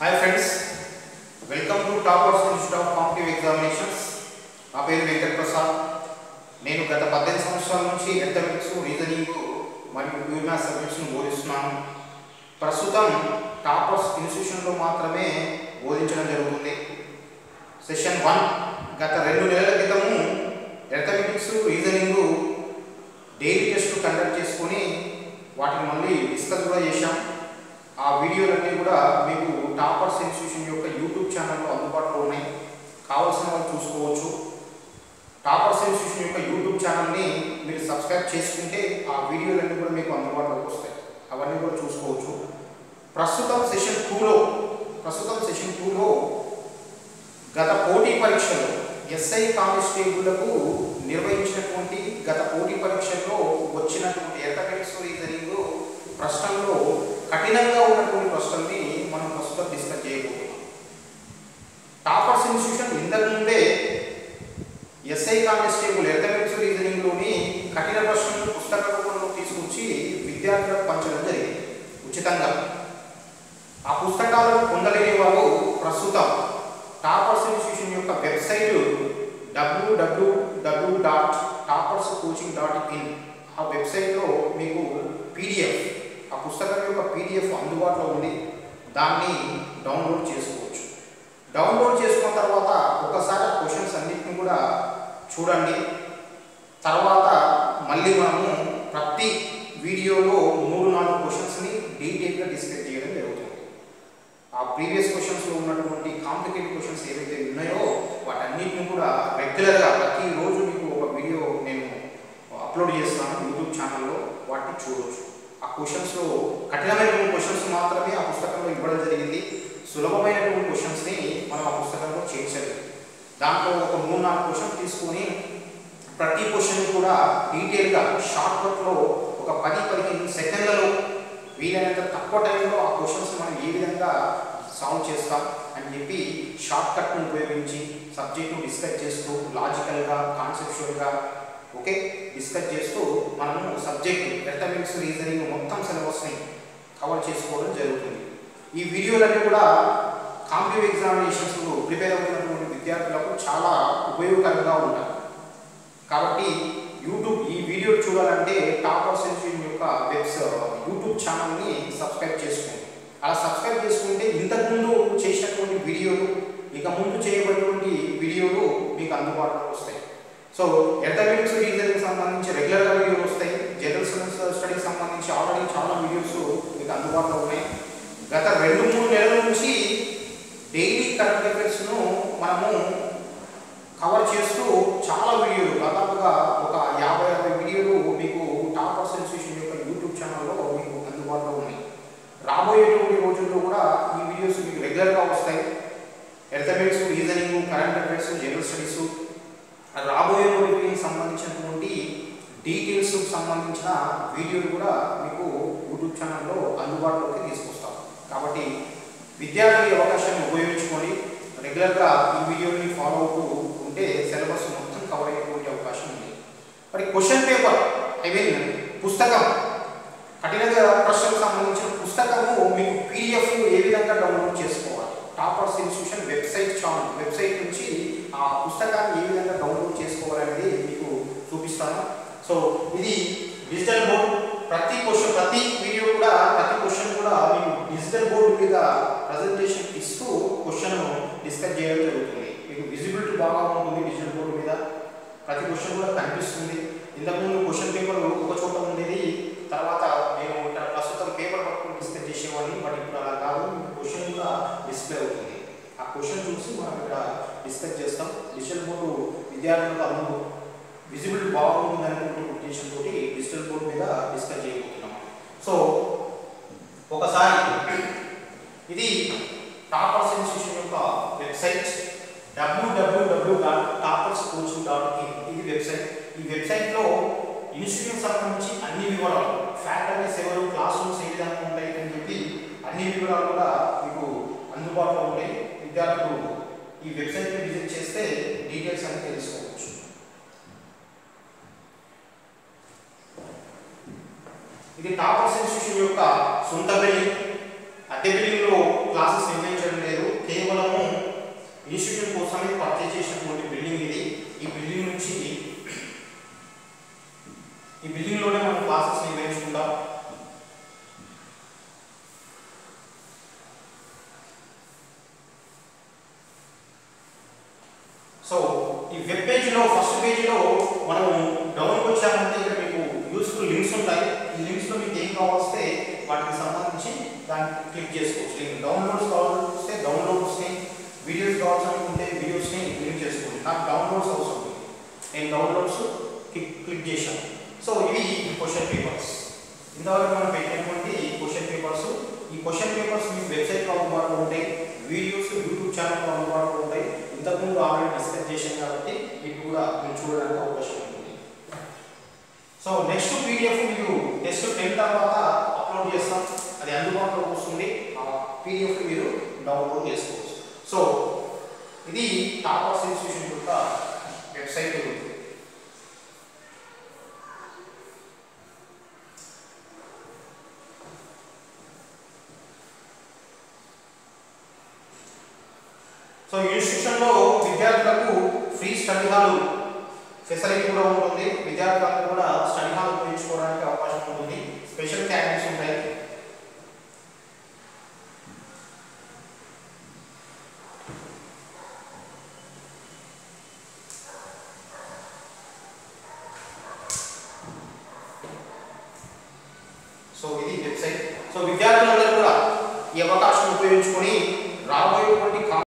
Hi friends welcome to toppers institute of competitive examinations నా పేరు వెంకట ప్రసాద్. నేను గత పద్దెనిమిది సంవత్సరాల నుంచి ఎథమెటిక్స్ రీజనింగ్ మరియు ప్యూర్ మ్యాథ్స్ సబ్జెక్ట్స్ను బోధిస్తున్నాను. ప్రస్తుతం టాపర్స్ ఇన్స్టిట్యూషన్లో మాత్రమే బోధించడం జరుగుతుంది. సెషన్ వన్ గత రెండు నెలల క్రితము arithmetic reasoning daily test conduct చేసుకొని వాటిని మళ్ళీ డిస్కస్ కూడా చేశాం ఆ వీడియోలన్నీ కూడా మీకు టాపర్స్ ఇన్స్టిట్యూషన్ యొక్క యూట్యూబ్ ఛానల్లో అందుబాటులో ఉన్నాయి కావాల్సిన వాళ్ళు చూసుకోవచ్చు టాపర్స్ ఇన్స్టిట్యూషన్ యొక్క యూట్యూబ్ ఛానల్ని మీరు సబ్స్క్రైబ్ చేసుకుంటే ఆ వీడియోలన్నీ కూడా మీకు అందుబాటులోకి వస్తాయి. అవన్నీ కూడా చూసుకోవచ్చు. ప్రస్తుతం సెషన్ టూలో ప్రస్తుతం సెషన్ టూలో గత పోటీ పరీక్షలు ఎస్ఐ కానిస్టేబుల్లకు నిర్వహించినటువంటి గత పోటీ పరీక్షల్లో వచ్చినటువంటి ఎథమెటిక్స్ రీజనింగ్ ప్రశ్నల్లో కఠినంగా ఉన్నటువంటి ప్రశ్నల్ని మనం ప్రస్తుతం డిస్కస్ చేయబోతున్నాం టాపర్స్ ఇన్స్టిట్యూషన్ ఇంతకుముందే ఎస్ఐ కానిస్టేబుల్ ఎథమెటిక్స్ రీజనింగ్లోని కఠిన ప్రశ్నలు పుస్తక రూపంలో తీసుకొచ్చి విద్యార్థులకు పంచడం జరిగింది. ఉచితంగా. ఆ పుస్తకాలను పొందలేని వారు ప్రస్తుతం టాపర్స్ ఇన్స్టిట్యూషన్ యొక్క website W W W dot toppers coaching dot in ఆ వెబ్సైట్లో మీకు పీడిఎఫ్ ఆ పుస్తకం యొక్క పీడిఎఫ్ అందుబాటులో ఉంది. దాన్ని డౌన్లోడ్ చేసుకోవచ్చు. డౌన్లోడ్ చేసుకున్న తర్వాత ఒకసారి క్వశ్చన్స్ అన్నిటిని కూడా చూడండి. తర్వాత మళ్ళీ మనము ప్రతి వీడియోలో మూడు నాలుగు క్వశ్చన్స్ని డీటెయిల్గా డిస్కస్ చేయడం జరుగుతుంది. ఆ ప్రీవియస్ క్వశ్చన్స్లో ఉన్నటువంటి కాంప్లికేటెడ్ క్వశ్చన్స్ ఏవైతే ఉన్నాయో వాటన్నిటిని కూడా రెగ్యులర్గా ప్రతిరోజు మీకు ఒక వీడియో నేను అప్లోడ్ చేస్తాను యూట్యూబ్ ఛానల్లో వాటిని చూడవచ్చు ఆ క్వశ్చన్స్లో కఠినమైనటువంటి క్వశ్చన్స్ మాత్రమే ఆ పుస్తకంలో ఇవ్వడం జరిగింది. సులభమైనటువంటి క్వశ్చన్స్ని మనం ఆ పుస్తకంలో చేర్చలేదు దాంట్లో ఒక మూడు నాలుగు క్వశ్చన్ తీసుకొని ప్రతి క్వశ్చన్ కూడా డీటెయిల్గా షార్ట్ కట్లో ఒక పది పదిహేను సెకండ్లలో వీలైనంత తక్కువ టైంలో ఆ క్వశ్చన్స్ మనం ఏ విధంగా సాల్వ్ చేస్తాం అని చెప్పి షార్ట్ కట్ను ఉపయోగించి సబ్జెక్ట్ను డిస్కస్ చేస్తూ లాజికల్గా కాన్సెప్చువల్గా ఓకే? డిస్కస్ చేస్తూ మనము సబ్జెక్ట్ ఎథమెటిక్స్ రీజనింగ్ మొత్తం సిలబస్ని కవర్ చేసుకోవడం జరుగుతుంది. ఈ వీడియోలన్నీ కూడా కాంపిటేటివ్ ఎగ్జామినేషన్స్ ప్రిపేర్ అవుతున్నటువంటి విద్యార్థులకు చాలా ఉపయోగకరంగా ఉంటాయి. కాబట్టి యూట్యూబ్ ఈ వీడియో చూడాలంటే టాపర్స్ ఇన్స్టిట్యూట్ యొక్క వెబ్స్ యూట్యూబ్ ఛానల్ని సబ్స్క్రైబ్ చేసుకోండి. అలా సబ్స్క్రైబ్ చేసుకుంటే ఇంతకుముందు చేసినటువంటి వీడియోలు ఇక ముందు చేయబడినటువంటి వీడియోలు మీకు అందుబాటులో వస్తాయి. సో ఎథమెటిక్స్ రీజనింగ్ సంబంధించి రెగ్యులర్గా వీడియోలు వస్తాయి. జనరల్ స్టడీకి సంబంధించి ఆల్రెడీ చాలా వీడియోస్ మీకు అందుబాటులో ఉన్నాయి. గత రెండు మూడు నెలల నుంచి డైలీ కరెంట్ అఫైర్స్ను మనము కవర్ చేస్తూ చాలా వీడియోలు. దాదాపుగా ఒక యాభై అరవై వీడియోలు మీకు టాపర్ సెన్సేషన్ యొక్క యూట్యూబ్ ఛానల్లో మీకు అందుబాటులో ఉన్నాయి. రాబోయేటువంటి రోజుల్లో కూడా ఈ వీడియోస్ మీకు రెగ్యులర్గా వస్తాయి. Arithmetic reasoning current affairs general studies రాబోయే రోజులకి సంబంధించినటువంటి డీటెయిల్స్ సంబంధించిన వీడియోలు కూడా మీకు యూట్యూబ్ ఛానల్లో అందుబాటులోకి తీసుకొస్తాం. కాబట్టి విద్యార్థి అవకాశాన్ని ఉపయోగించుకొని రెగ్యులర్గా ఈ వీడియోని ఫాలో అవుతూ ఉంటే సిలబస్ మొత్తం కవర్ అయ్యేటువంటి అవకాశం ఉంది. మరి క్వశ్చన్ పేపర్ ఐ మీన్ పుస్తకం కఠినంగా ప్రశ్నలకు సంబంధించిన పుస్తకము మీకు పీడిఎఫ్ ఏ విధంగా డౌన్లోడ్ చేసుకోవాలి? Toppers institution website channel website నుంచి ఆ పుస్తకాన్ని ఏ విధంగా డౌన్లోడ్ చేసుకోవాలనేది మీకు చూపిస్తాను. సో ఇది డిజిటల్ బోర్డ్ ప్రతి క్వశ్చన్ ప్రతి వీడియో కూడా ప్రతి క్వశ్చన్ కూడా మీకు డిజిటల్ బోర్డు మీద ప్రజెంటేషన్ ఇస్తూ క్వశ్చన్ డిస్కస్ చేయడం జరుగుతుంది మీకు విజిబిలిటీ బాగా ఉంటుంది డిజిటల్ బోర్డు మీద ప్రతి క్వశ్చన్ కూడా కనిపిస్తుంది. ఇంతకుముందు క్వశ్చన్ పేపర్ ఒక చోట ఉండేది తర్వాత మేము ప్రస్తుతం పేపర్ పట్టుకుని డిస్కస్ చేసేవాడిని బట్ ఇప్పుడు అలా కాదు. క్వశ్చన్ కూడా డిస్ప్లే అవుతుంది. ఆ క్వశ్చన్ చూసి మనం ఇక్కడ డిస్కస్ చేస్తాం. డిజిటల్ బోర్డు విద్యార్థులకు అందరూ విజిబిలిటీ బాగుంటుంది ఉద్దేశం తోటి డిజిటల్ బోర్డు మీద డిస్కస్ చేయబోతున్నాం. సో ఒకసారి ఇది టాపర్స్ ఇన్స్టిట్యూషన్ యొక్క website W W W dot toppers coaching dot in ఇది వెబ్సైట్ ఈ వెబ్సైట్లో ఇన్స్టిట్యూట్ సంబంధించి అన్ని వివరాలు ఫ్యాకల్టీస్ ఎవరు క్లాస్ రూమ్స్ ఏ విధంగా ఉంటాయి అని చెప్పి అన్ని వివరాలు కూడా మీకు అందుబాటులో ఉంటాయి. విద్యార్థులు ఈ వెబ్సైట్ని విజిట్ చేస్తే డీటెయిల్స్ అన్ని తెలుసుకోవచ్చు. ఇది టాపర్స్ ఇన్స్టిట్యూట్ యొక్క సొంత బిల్డింగ్. అద్దె బిల్డింగ్లో క్లాసెస్ నిర్వహించడం ఈ బిల్డింగ్లోనే మనం క్లాసెస్ నిర్వహించుకుంటాం సో ఈ వెబ్ పేజీలో ఫస్ట్ పేజీలో మనం డౌన్కి వచ్చామంటే ఇక్కడ మీకు యూస్ఫుల్ లింక్స్ ఉంటాయి. ఈ లింక్స్లో మీకు ఏం కావాల్స్తే వాటికి సంబంధించి దాన్ని క్లిక్ చేసుకోవచ్చు. లింక్ డౌన్లోడ్స్ కావాల్సి డౌన్లోడ్స్ని వీడియోస్ కావాల్సి అనుకుంటే వీడియోస్ని క్లిక్ చేసుకోవచ్చు నాకు డౌన్లోడ్స్ అవసరం. నేను డౌన్లోడ్స్ క్లిక్ క్లిక్ చేశాను. సో ఇవి క్వశ్చన్ పేపర్స్ ఇంతవరకు మనం పెట్టినటువంటి క్వశ్చన్ పేపర్స్ ఈ క్వశ్చన్ పేపర్స్ మీకు వెబ్సైట్లో అందుబాటులో ఉంటాయి. వీడియోస్ యూట్యూబ్ ఛానల్లో అందుబాటులో ఉంటాయి. ఇంతకుముందు ఆల్రెడీ డిస్కస్ చేశాం కాబట్టి మీకు కూడా మీరు చూడడానికి అవకాశం ఉంటుంది. సో నెక్స్ట్ పీడిఎఫ్ మీరు టెస్ట్ టెన్ తర్వాత అప్లోడ్ చేస్తాం. అది అందుబాటులోకి వస్తుంది. ఆ పీడిఎఫ్ మీరు డౌన్లోడ్ చేసుకోవచ్చు. సో ఇది టాపర్స్ ఇన్స్టిట్యూషన్ యొక్క వెబ్సైట్ సో ఈ ఇన్స్టిట్యూషన్లో విద్యార్థులకు ఫ్రీ స్టడీ హాలు ఫెసిలిటీ కూడా ఉంటుంది. విద్యార్థులందరూ కూడా స్టడీ హాల్ ఉపయోగించుకోవడానికి అవకాశం ఉంటుంది. స్పెషల్ క్యాంటీన్స్ ఉంటాయి. సో ఇది వెబ్సైట్. సో విద్యార్థులందరూ కూడా ఈ అవకాశం ఉపయోగించుకొని రాబోయే